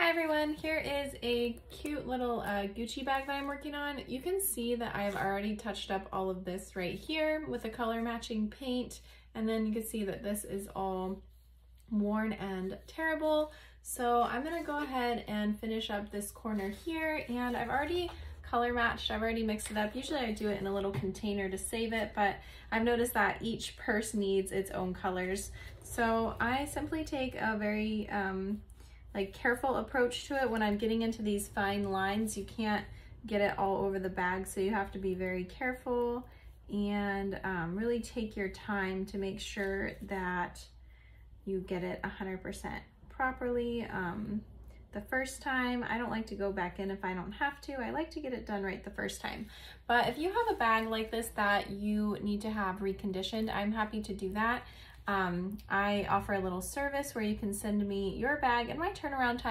Hi everyone, here is a cute little uh, Gucci bag that I'm working on. You can see that I've already touched up all of this right here with a color matching paint and then you can see that this is all worn and terrible. So I'm gonna go ahead and finish up this corner here and I've already color matched, I've already mixed it up. Usually I do it in a little container to save it, but I've noticed that each purse needs its own colors. So I simply take a very um, like careful approach to it when I'm getting into these fine lines. You can't get it all over the bag, so you have to be very careful and um, really take your time to make sure that you get it 100% properly. Um, the first time, I don't like to go back in if I don't have to. I like to get it done right the first time. But if you have a bag like this that you need to have reconditioned, I'm happy to do that. Um, I offer a little service where you can send me your bag and my turnaround time